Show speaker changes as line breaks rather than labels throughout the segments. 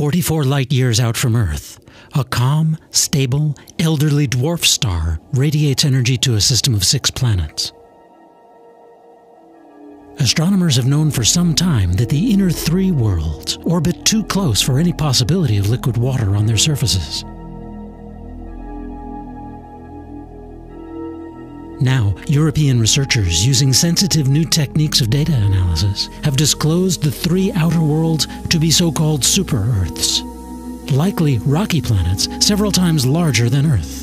44 light years out from Earth, a calm, stable, elderly dwarf star radiates energy to a system of six planets. Astronomers have known for some time that the inner three worlds orbit too close for any possibility of liquid water on their surfaces. Now, European researchers using sensitive new techniques of data analysis have disclosed the three outer worlds to be so called super Earths, likely rocky planets several times larger than Earth.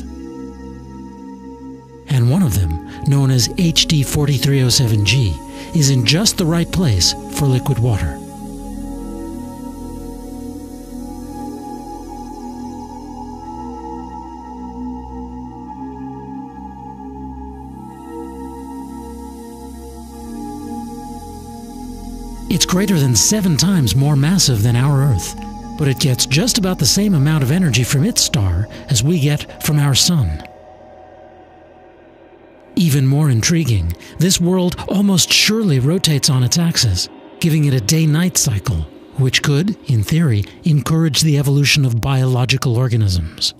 And one of them, known as HD 40307G, is in just the right place for liquid water. It's greater than seven times more massive than our Earth, but it gets just about the same amount of energy from its star as we get from our Sun. Even more intriguing, this world almost surely rotates on its axis, giving it a day night cycle, which could, in theory, encourage the evolution of biological organisms.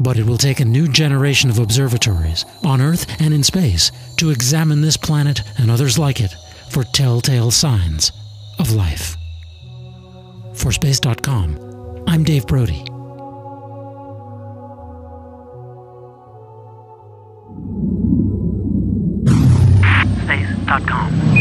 But it will take a new generation of observatories, on Earth and in space, to examine this planet and others like it for telltale signs of life. For Space.com, I'm Dave Brody. Space.com.